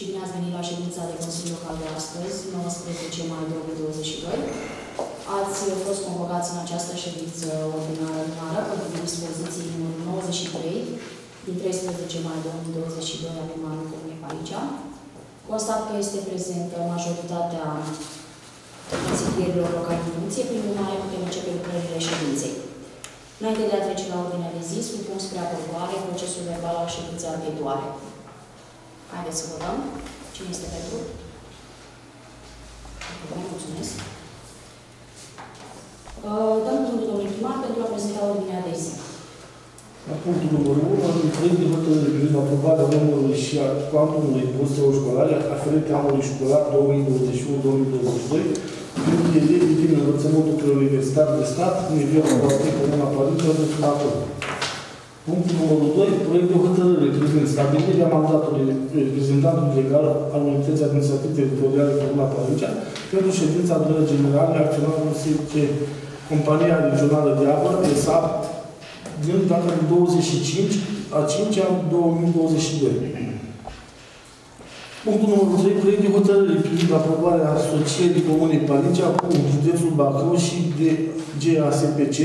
și bine ați venit la ședința de Consiliu Local de astăzi, 19 mai 2022. Ați fost convocați în această ședință ordinară lunară pentru dispoziții numărul 93 din 13 mai 2022 a primarului Comunei Palicea. Constat că este prezentă majoritatea consilierilor locali în funcție, prin urmare putem începe lucrările ședinței. Înainte de a trece la ordinea de zi, supun spre aprobare procesul verbal al ședinței anterioare. Haideți să votăm. Cine este pentru? Bine, mulțumesc. Uh, Dăm cuvântul domnului primar pentru a prezenta ordinea de zi. La punctul numărul 1, am proiect de hotărâre privind aprobarea numărului și a cuantumului burselor școlare aferente anului școlar 2021-2022 pentru elevii din învățământul preuniversitar de stat, nivelul Baltic, Comuna Părinților de Sunator. Punctul numărul 2, proiect de hotărâre privind stabilirea mandatului reprezentantului legal al Unității Administrative Teritoriale Comuna Părincea pentru ședința adunării generale a acționarului SC Compania Regională de Apă, ESAP, din data de 25 a 5 a 2022. Punctul numărul 3, proiect de hotărâre privind aprobarea asocierii Comunei Palicea cu județul Bacău și de GASPC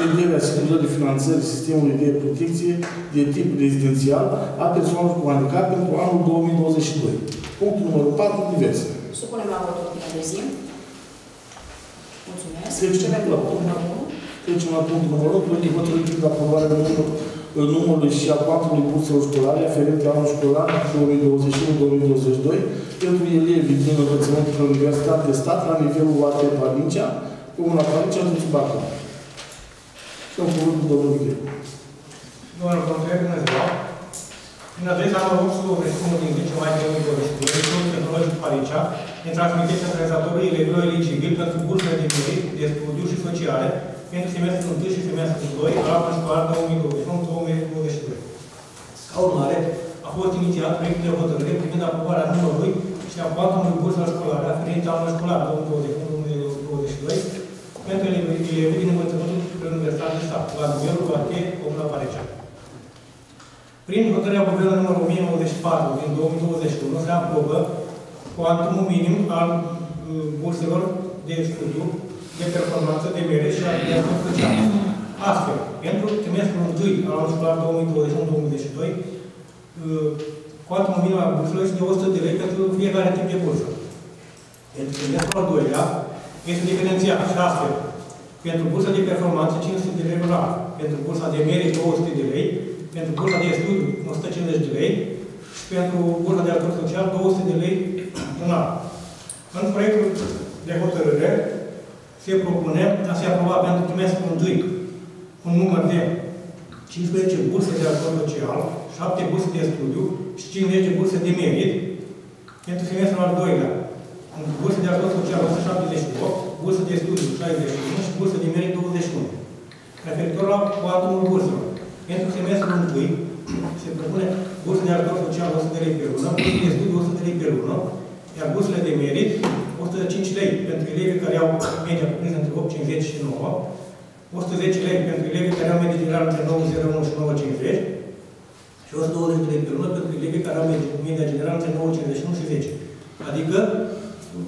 în vederea asigurării finanțării sistemului de protecție de tip rezidențial a persoanelor cu handicap pentru anul 2022. Punctul numărul 4, diverse. Supunem la vot ordinea de zi. Mulțumesc. Trecem Începem cu la punctul numărul 1. Trecem la punctul numărul 8, proiect de hotărâre privind aprobarea numărului numărului și a patului burselor școlare aferente anul școlar 2021-2022 pentru elevii din învățământul preuniversitar de stat la nivelul UAT Parincea, Comuna Parincea, județul Bacău. Și un cuvânt cu domnul Michel. Domnul Consilier, bună ziua! În adresa mă rog să vă răspund din 10 mai 2022, Institutul Tehnologic Palicea, în transmiteți centralizatorului elevilor eligibili pentru bursele de merit, de studiu și sociale pentru semestrul 1 și semestrul 2 al anului școlar 2021-2022. Ca urmare, a fost inițiat proiectul de hotărâre privind aprobarea numărului și a cuantumului burselor școlare aferente anului școlar 2021-2022 pentru elevii din învățământul preuniversitar de stat, la nivelul UAT, Comuna Parecea. Prin hotărârea Guvernului numărul 1094 din 2021 se aprobă cuantumul minim al uh, burselor de studiu, de performanță, de mere și al de social. Astfel, pentru trimestrul 1 al anului școlar 2021-2022, cuantumul minim al burselor este de 100 de lei pentru fiecare tip de bursă. Pentru trimestrul al doilea este diferențiat și astfel. Pentru bursa de performanță 500 de lei lunar, pentru bursa de mere 200 de lei, pentru bursa de studiu 150 de lei și pentru bursa de ajutor social 200 de lei în an. În proiectul de hotărâre se propune a se aproba pentru trimestrul 1 un număr de 15 burse de ajutor social, 7 burse de studiu și 50 de burse de merit pentru semestrul al doilea. În burse de ajutor social 178, bursă de studiu 61 și bursă de merit 21. Referitor la cuantumul burselor. Pentru semestrul 1 se propune bursă de ajutor social 100 de lei pe lună, bursă de studiu 100 de lei pe lună, iar bursele de merit 105 lei pentru elevii care au media cuprinsă între 8,50 și 9, 110 lei pentru elevii care au media generală între 9,01 și 9,50 și 120 de lei pe lună pentru elevii care au media generală între 9,51 și 10. Adică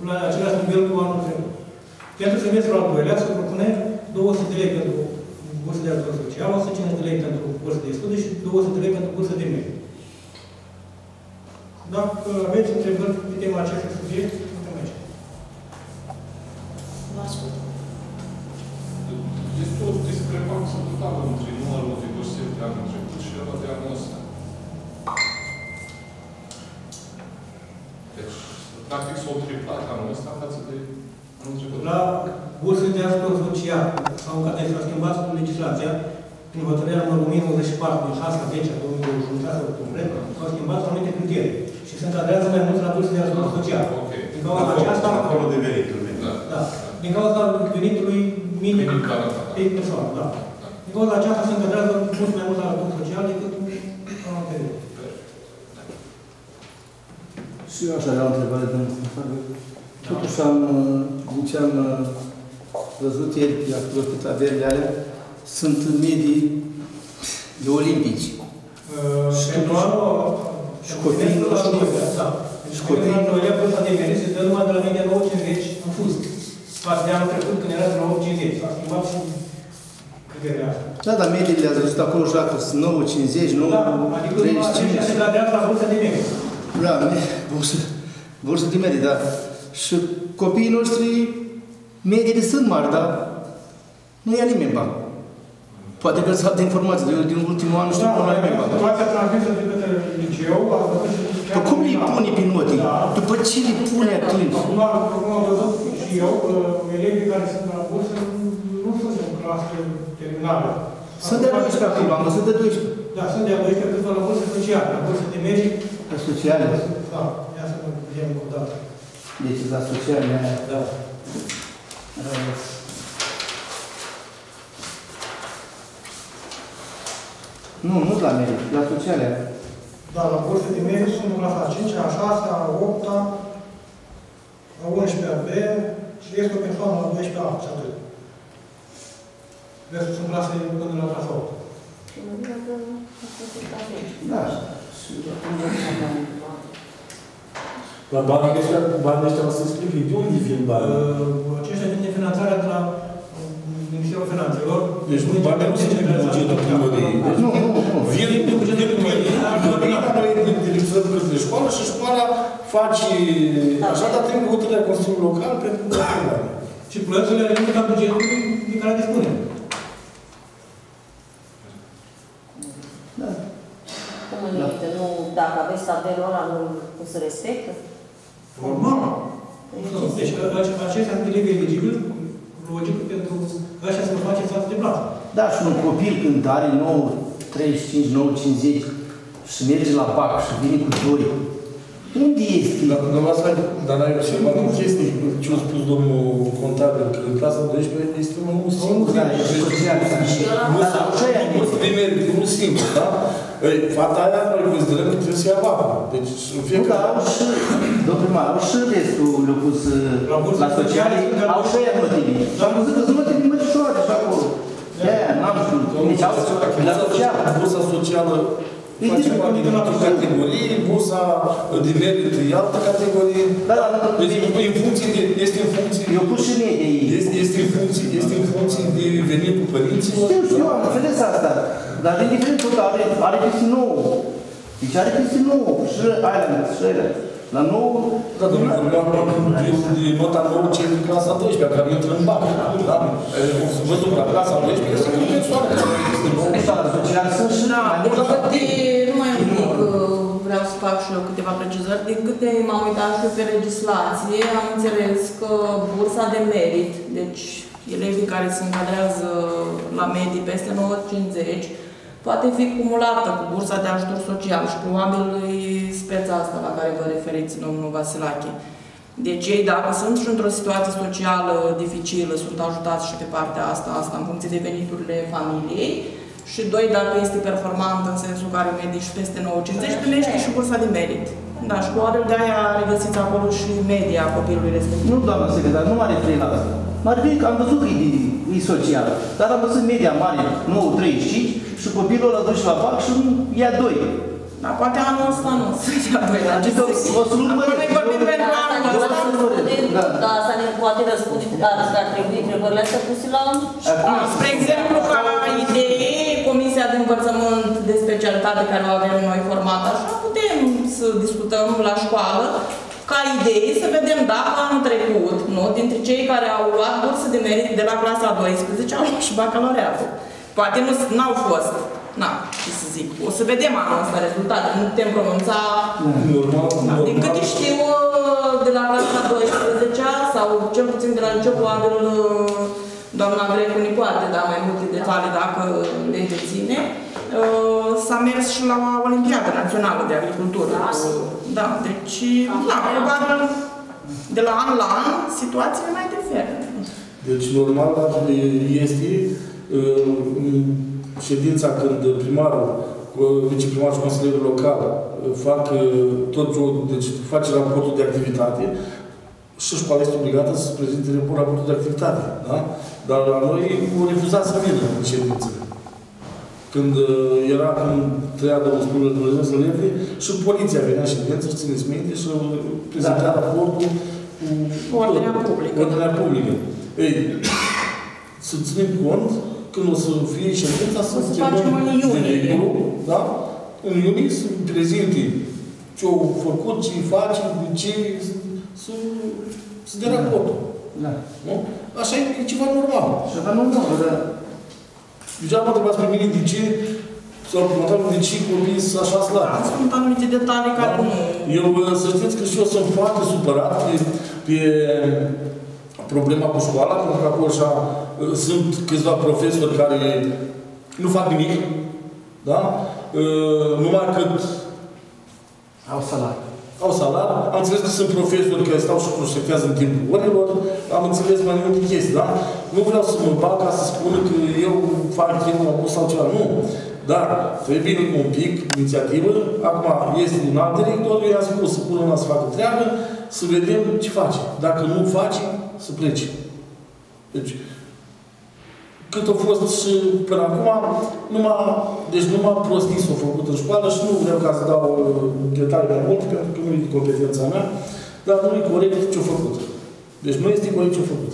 la același nivel cu anul trecut. Pentru semestrul al doilea se propune 200 de lei pentru bursă de ajutor social, 150 de lei pentru bursă de studii și 200 de lei pentru bursă de mediu. Dacă aveți întrebări pe tema acestui subiect, putem aici. Vă ascult. Este o discrepanță totală între numărul de burse de anul trecut și ăla de anul ăsta. Deci, practic, s-au triplat anul ăsta față de anul trecut. La bursă de ajutor social, sau în care s-a schimbat cu legislația, prin hotărârea numărul 1094 din 6 a 10 a 2021, 6 octombrie, s-au schimbat anumite criterii și se încadrează mai mult la bursă de ajutor social. Ok. Din cauza aceasta, Acolo de venituri. Da. da, din cauza venitului minim Minim garantat. pe persoană, da. Din cauza aceasta se încadrează mult mai mult la ajutor social decât anul anterior. Și eu așa am o întrebare, domnul Contabil. Totuși am, uh, din ce am uh, văzut ieri, acolo pe tabelele alea, sunt medii de olimpici. Nu, nu, Și copiii la noștri? doilea, da. Și Și copiii? copiii la doilea, vârsta de merit se dă numai de la media 950 în fuz. Față de anul trecut, când era de la 850. S-a schimbat și criteriul asta. Da, dar mediile ați văzut acolo joacă 9, 50, 9, Da, adică numai aceștia se 35. gradează la vârsta de merit. Da, vârstă, vârstă de medie, da. Și copiii noștri, mediile sunt mari, dar nu ia nimeni bani. Poate că sunt alte informații, dar eu din ultimul an nu știu Da, cum nu ia nimeni bani. Situația transmisă de către liceu a făcut și... Dar cum le pune pe note? Da. După ce le pune atunci? Acum, acum am văzut și eu, că elevii care sunt la bursă nu sunt în clasă terminală. Sunt de 12 acum, am văzut de 12. Da, sunt de 12 câțiva la bursă socială, la bursă de merit. Sociale. Da, ia să vedem o dată. Deci la sociale, aia. Da. Uh, Nu, nu la merit, la sociale. Da, la bursă de merit sunt în clasa a 5 a 6 a 8 a 11 a B și este o persoană la 12 a și atât. Restul sunt clase până la clasa 8. Da. La banii ăștia, banii ăștia o să explice de unde vin banii. Uh, Aceștia vin de finanțarea de la uh, Ministerul Finanțelor. Deci nu banii nu se vin din bugetul primăriei. Deci Nu, nu, nu. Vin din bugetul primăriei, dar primăria noi din direcția de către școală și școala face așa, dar trebuie hotărârea Consiliului Local pentru că bani. Și plățile le la bugetul de care dispunem. Da. Cum în limite, nu, dacă aveți tabelul ăla, nu, nu se respectă? Normal. Deci ace- acestea sunt elevi eligibili, logic, pentru ăștia să vă faceți față de plată. Da, și un copil când are 9, 35, 9, 50 și merge la BAC și vine cu 2, unde este? Dar dumneavoastră, dar n-ai observat o chestie, ce a spus domnul contabil, că în clasa 12 este unul singur. Da, e social. da. Nu Da, s-a așa e. nu s-a de merit, e unul singur, da? Ei, fata aia noi considerăm că trebuie să ia bafă. Deci, în Nu, dar fiecare au și, domnul primar, au și restul le-au pus La uh, bursă la sociale, socială, au și aia notele. Și am văzut că sunt notele măcișoare și acolo. De aia, n-am știut. Deci au la socială. Bursa socială Facem parte categorie, bursa de merit e altă categorie. Da, da, da, da. Deci, în funcție de, este în funcție... Eu pus și mie de ei. Este, este, în funcție, este în funcție de venitul părinților. Știu, știu, am înțeles asta. Dar de diferit tot are, are peste 9. Deci are peste 9. Și alea, și alea. La 9... Da, domnule, de nota 9 cel din clasa 12, care intră în bac. Da? Văzut la clasa 12, este o persoană. Este 9. Dar să și da, nu mai am nimic, uh, vreau să fac și eu câteva precizări. Din câte m-am uitat și pe legislație, am înțeles că bursa de merit, deci elevii care se încadrează la medii peste 950, poate fi cumulată cu bursa de ajutor social și probabil e speța asta la care vă referiți, domnul Vasilache. Deci ei, dacă sunt și într-o situație socială dificilă, sunt ajutați și pe partea asta, asta în funcție de veniturile familiei, și doi, dacă este performant în sensul care medii și peste 9,50, primește și bursa de merit. Da, și probabil de aia regăsiți acolo și media copilului respectiv. Nu, doamna secretar, nu are trei la asta. Mare bine că am văzut că e, de- e social. Dar am văzut media mare, 9, 35, și copilul ăla duce la BAC și nu ia 2. Dar poate anul ăsta nu să ia doi la Adică o să urmăresc. Acum noi vorbim pentru anul Asta ăsta. Ne răspunde, Da. da, asta ne poate răspunde, dar că ar trebui întrebările astea puse la școală. Spre exemplu, ca idee, Comisia de Învățământ de Specialitate care o avem noi formată așa, putem să discutăm la școală ca idee să vedem dacă anul trecut, nu, dintre cei care au luat bursă de merit de la clasa 12 au luat și bacalaureatul. Poate nu au fost. Na, ce să zic. O să vedem anul ăsta rezultate. Nu putem pronunța Normal, da, din normal. câte știu, de la clasa 12 sau cel puțin de la liceu, probabil doamna Grecu ne poate da mai multe detalii dacă le deține. Uh, S-a mers și la Olimpiada Națională de Agricultură. Da, sigur. Da, deci, da, probabil de la an la an situațiile mai diferă. Deci, normal, este uh, în ședința când primarul, cu- viceprimarul și consilierul local uh, fac uh, tot ce- deci face raportul de activitate și școala este obligată să prezinte raportul de activitate. Da? Dar la noi au refuzat să vină în ședință. când uh, era, când trăia domnul Spurul Dumnezeu să leve, și poliția venea și evidență, și țineți minte, și uh, prezenta Da. raportul cu Ordinea publică. Ordinea publică. Ei, să ținem cont, când o să fie ședința, să O să chemăm facem în iunie. directorul, da? În iunie să prezinte ce au făcut, ce face, de ce, să, să, să dea raportul. Da. Nu? Așa e, e ceva normal. Și dar nu, nu, dar Deja mă întrebați pe mine de ce, sau următorul de ce copiii sunt așa slabi. Sunt anumite detalii care nu... Eu uh, să știți că și eu sunt foarte supărat pe, pe problema cu școala, pentru că acolo așa uh, sunt câțiva profesori care nu fac nimic, da? Uh, Numai cât au salariu. Au salar, am înțeles că sunt profesori care stau și croșetează în timpul orelor, am înțeles mai multe chestii, da? Nu vreau să mă bag ca să spun că eu fac eu abuz sau ceva, nu. Dar trebuie un pic inițiativă. Acum este un alt director, eu i-am spus să pună la să facă treabă, să vedem ce face. Dacă nu face, să plece. Deci, cât a fost și până acum, numai, deci numai prostii s-au făcut în școală și nu vreau ca să dau uh, detalii mai multe, pentru că nu e de competența mea, dar nu e corect ce-a făcut. Deci nu este corect ce-a făcut.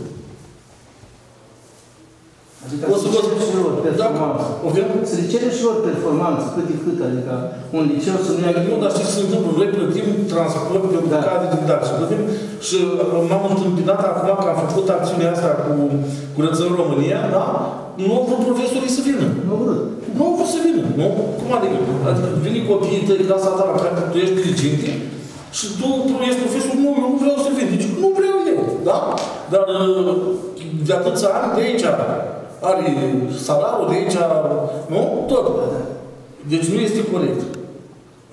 Adică O să vă să și lor performanță. Dacă, o vedem? Să le cere și lor performanță, cât de cât, adică un liceu să nu ia... Nu, dar știți ce se întâmplă? Noi plătim transport pentru Da. da. cadre de didactică. Plătim și uh, m-am întâmpinat acum că am făcut acțiunea asta cu Curățăm România, da? Nu au vrut profesorii să vină. Nu vrut. Nu au vrut să vină, nu? Cum adică? Adică vine copiii tăi, clasa ta, la care tu ești diriginte, și tu, tu ești profesor, nu, eu nu vreau să vin. Deci nu vreau eu, da? Dar uh, de atâția ani de aici are salariul de aici, nu? Tot. Deci nu este corect.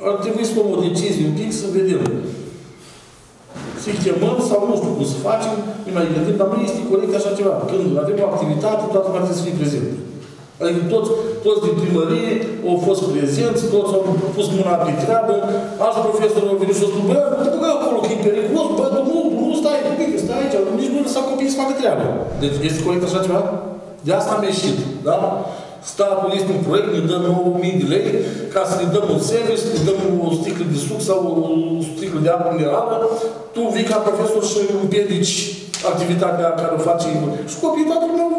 Ar trebui să luăm o decizie un pic să vedem. Să-i chemăm sau nu știu cum să facem, ne mai gândim, dar nu este corect așa ceva. Când avem o activitate, toată lumea trebuie să fie prezentă. Adică toți, toți din primărie au fost prezenți, toți au pus mâna pe treabă, alți profesori au venit și au spus, bă, nu te băga acolo, că e periculos, bă, tu nu, tu nu stai, tu bine, stai aici, nici nu lăsa copiii să facă treabă. Deci este corect așa ceva? De asta am ieșit, da? Statul este un proiect, ne dă 9.000 de lei ca să ne dăm un service, ne dăm o sticlă de suc sau o sticlă de apă minerală. Tu vii ca profesor și împiedici activitatea care o face și copiii toată lumea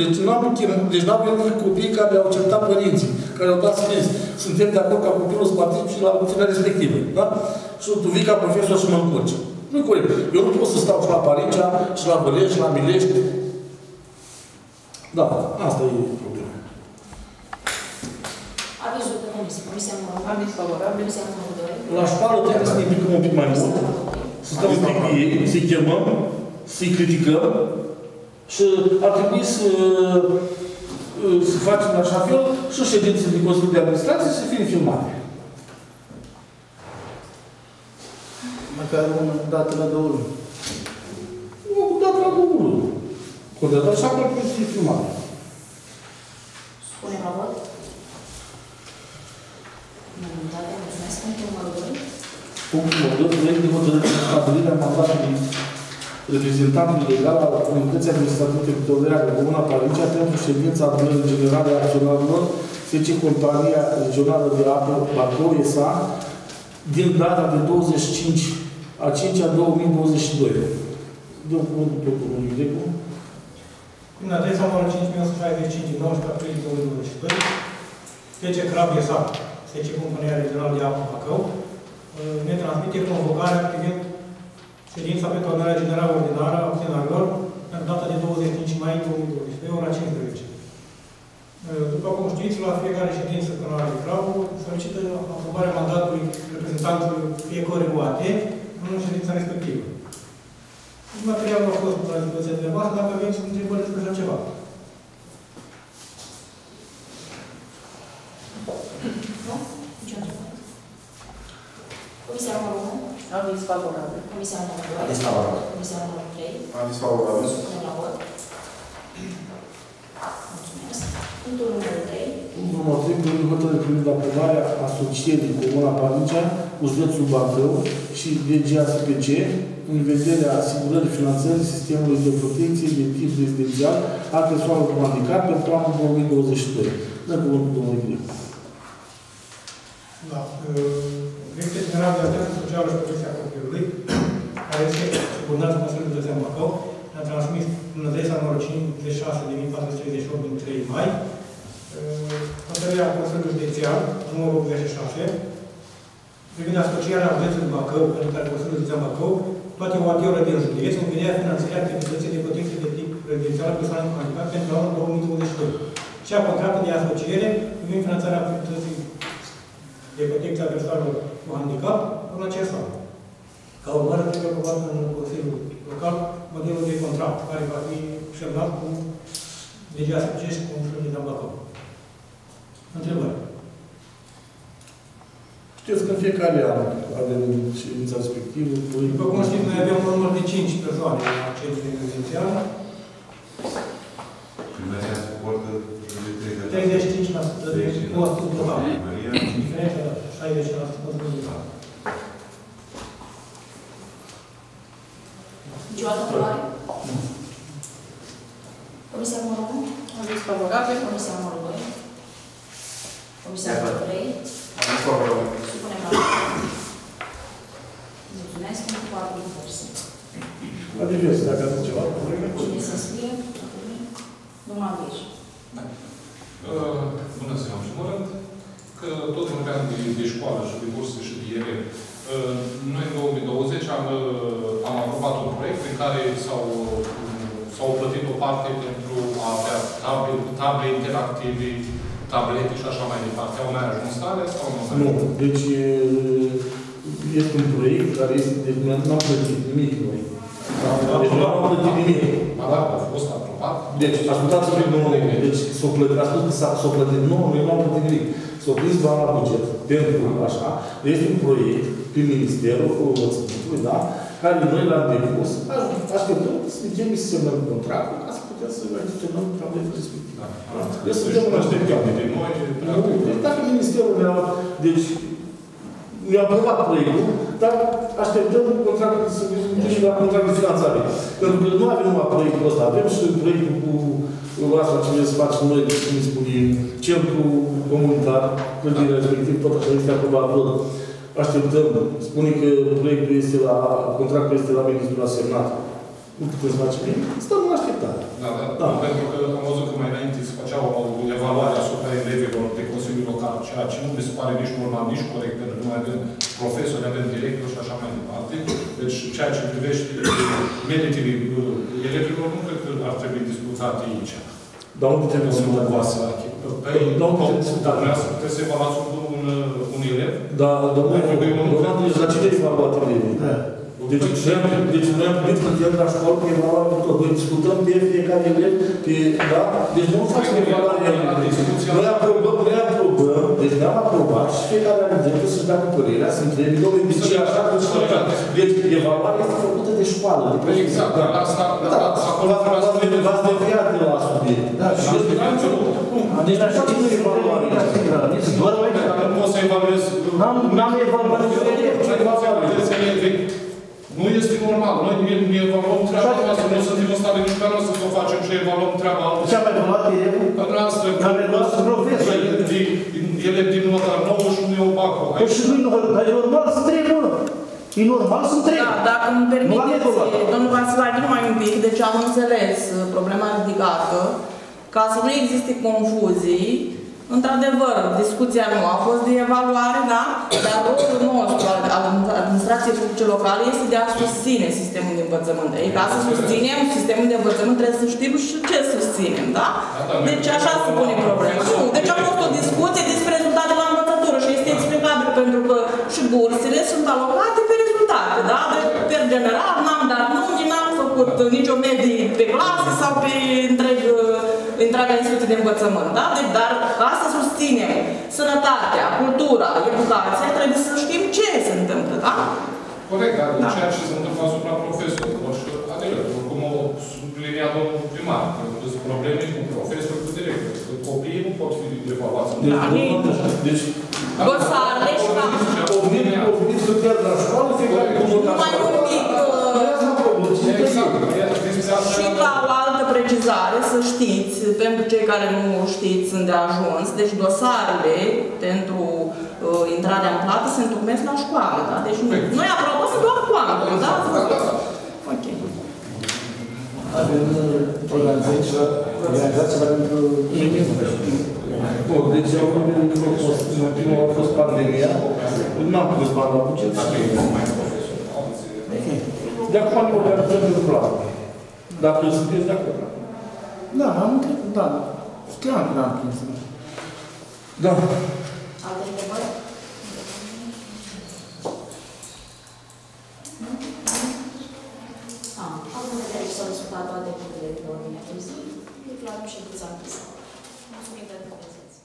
deci nu am chem- deci n-am venit copii care au acceptat părinții, care au dat scris. Suntem de acord ca copilul să participe și la opțiunea respectivă. Da? Și tu vii ca profesor și mă încurci. Nu e corect. Eu nu pot să stau și la Parincea, și la Bălești, și la Milești. Da, asta e problema. Avizul pe comisie. Comisia numărul Aviz favorabil. Comisia numărul 2. La școală trebuie să ne implicăm un pic mai Comisia mult. numărul 3. Să stăm un pic cu ei, să-i chemăm, să-i criticăm și ar trebui să, să facem în așa fel și ședințele de Consiliul de Administrație să fie filmate. Măcar una dată la două luni. Nu, dat la două luni. Cu de așa că ar trebui să fie filmate. Supunem la vot. Unanimitate, mulțumesc. Punctul numărul 2. Punctul 2. Proiect de hotărâre de stabilire a mandatului reprezentantului legal al Comunității Administrative Teritoriale Comuna Parincea pentru ședința adunării generale a acționarilor SC Compania Regională de Apă Bacău S.A. din data de 25 a 5 a 2022. Dăm cuvântul procurorului Grecu. În adresa numărul 5165 din 19 aprilie 2022, SC Crabie Sat, SC Compania Regională de Apă Bacău, ne transmite convocarea privind ședința pentru adunarea generală ordinară a acționarilor în data de 25 mai 2022, ora 15. După cum știți, la fiecare ședință când are Crabul, solicită aprobarea mandatului reprezentantului fiecare UAT în ședința respectivă. Materialul a fost la dispoziția dumneavoastră, dacă aveți întrebări despre așa ceva. Nu? Nici o întrebare. Comisia numărul 1. Aviz favorabil. Comisia numărul 2. Aviz favorabil. Comisia numărul 3. Aviz favorabil. Supunem la vot. Mulțumesc. Punctul numărul 3. Numărul 3, proiect de hotărâre privind aprobarea asocierii Comuna Parincea cu județul Bacău și DGASPC în vederea asigurării finanțării sistemului de protecție de tip rezidențial al persoanelor cu handicap pentru anul 2022. Da, cuvântul domnului Ghiu. Da. Direcția Generală de Asistență Socială și Protecția Copilului, care este subordonată Consiliului de Bacău, ne-a transmis în adresa numărul 56 din 1438 din 3 mai, hotărârea Consiliului Județean, numărul 86, privind asocierea județului Bacău, pentru care Consiliul Județean Bacău, toate OAT-urile din județ, în vederea finanțării activității de protecție de tip rezidențial a persoanelor cu handicap pentru anul 2022. Și a contractă de asociere privind finanțarea activității de protecție a persoanelor cu handicap în acest an. Ca urmare, trebuie aprobat în Consiliul Local modelul de contract, care va fi semnat cu legea asociere și cu Consiliul de Bacău. Întrebări. Știți că în fiecare an avem ședința respectivă. După cum știți, noi avem un număr de 5 persoane la centrul rezidențial. Primăria suportă județele 35% de costul total. Primăria, Diferența 60% costul total. Nicio altă întrebare? Comisia numărul 1? Aviz favorabil. Comisia numărul 2? Comisia numărul 3? Supunem la vot. Mulțumesc pentru patru diverse. La diverse, dacă aveți ceva, colegă. Cine se scrie? Domnul Andrei. Uh, Bună ziua, în primul rând, că tot vorbeam de, de școală și de burse și de ele. Uh, Noi în 2020 am, uh, am aprobat un proiect prin care s-au, uh, s-au plătit o parte pentru a avea table, table interactive, tablete și așa mai departe. Au mai ajuns tale sau nu? Nu, deci e, este un proiect care este, de, nu am plătit nimic noi. Deci nu am plătit nimic. Ba da, a fost aprobat. Deci, ascultați-mă, nu, deci s-o plătit, a spus că s-a, s-o plătit. Nu, noi nu am plătit nimic. S-o prins bani la buget, pentru așa, este un proiect prin Ministerul Învățământului, da? Care noi l-am depus, așteptăm să ne chemi să semnăm contractul ca să putem să gestionăm tabletul respectiv. Da. Deci Deci suntem nu în așteptăm așteptare. de noi, Nu, deci dacă Ministerul ne-a, deci, ne-a aprobat proiectul, dar așteptăm contractul să duce la contract de finanțare. Pentru că nu avem numai proiectul ăsta, avem și proiectul cu asta ce vrem să facem noi, cum îi spune, centru comunitar, clădirea respectiv, tot așa este aprobat tot. Așteptăm. Spune că proiectul este la, contractul este la ministrul asemnat. Nu putem să facem nimic. Stăm în așteptare. Da, da, Da. da. Pentru că am văzut că mai înainte se făcea o evaluare asupra elevilor de Consiliul Local, ceea ce nu mi se pare nici normal, nici corect, pentru că noi avem profesori, avem directori și așa mai departe. Deci, ceea ce privește meritele uh, elevilor, nu cred că ar trebui discutate aici. Dar unde trebuie să Sunt mă oasă. Păi, Da, nu, putem discuta. dumneavoastră puteți să evaluați un, un, un elev? Da, domnul, Mai trebuie un- domnul Andrei, la cine e evaluat elevii? Deci, noi am, deci noi am primit când la școală pe evaluare tot. Noi discutăm de fiecare elev, pe, da? Deci nu facem evaluare elevi. Noi aprobăm, noi aprobăm, deci ne-am aprobat și fiecare are dreptul să-și dea cu părerea, să întrebe, domnule, de ce așa, de ce așa. Deci, evaluarea este făcută de școală. De Păi exact, da. dar asta, Da, acolo v-ați v-ați- v-ați deviat de la subiect. Da, Și și este Deci la ședință de evaluare. Doar aici. Dacă nu poți să evaluezi... N-am, n-am evaluat niciun elev. Ce evaluezi elevii? Nu este normal. Noi ne, ne evaluăm treaba noastră, nu suntem în stare nici pe noi să o facem și evaluăm treaba altă. Ce am evaluat elevul? Pe noastră, Am evaluat profesor. elevi din nota 9 și un eubacul. Păi și nu-i normal, dar e normal să trebuie, mă. E normal să trebuie. Da, dacă îmi Nu am permiteți, evaluat. domnul Vasilache, numai un pic, deci am înțeles uh, problema ridicată, ca să nu existe confuzii, într-adevăr, discuția nu a fost de evaluare, da? Dar rolul nostru al al administrației publice locale este de a susține sistemul de învățământ. Ei, ca să susținem sistemul de învățământ, trebuie să știm și ce susținem, da? Deci așa se pune problema. Nu, deci a fost o discuție despre rezultatele la învățătură și este explicabil pentru că și bursele sunt alocate pe rezultate, da? Deci, per general, n-am dat nume, n-am făcut nicio medie pe clasă sau pe întreg, întreaga instituție de învățământ, da? Deci, dar ca să susținem sănătatea, cultura, educația, trebuie să știm ce se întâmplă, da? Corect, dar ceea ce se întâmplă asupra profesorilor și adică, cum o sublinia domnul primar, că sunt probleme cu profesori, cu directori, că copiii nu pot fi evaluați. Deci, Da, domnul- deci, Dosarele și la... au venit, au venit să chiar la școală, fiecare cu nota Numai un pic, pentru cei care nu știți, sunt de ajuns. Deci dosarele pentru uh, intrarea în plată se întocmesc la școală, da? Deci nu- noi aprobăm doar cuantum, da? Ok. Avem uh, organizația, organizația pentru Bun, deci au fost, primul a fost pandemia, n-am pus bani la buget. De acum ne organizăm în plan. Dacă sunteți de acord. Da, am întrebat, da. Știam că n-am prins. Da. Alte întrebări? Ah, având în vedere că s-au discutat toate punctele de ordine de zi, declarăm ședința închisă. Mulțumim pentru prezență.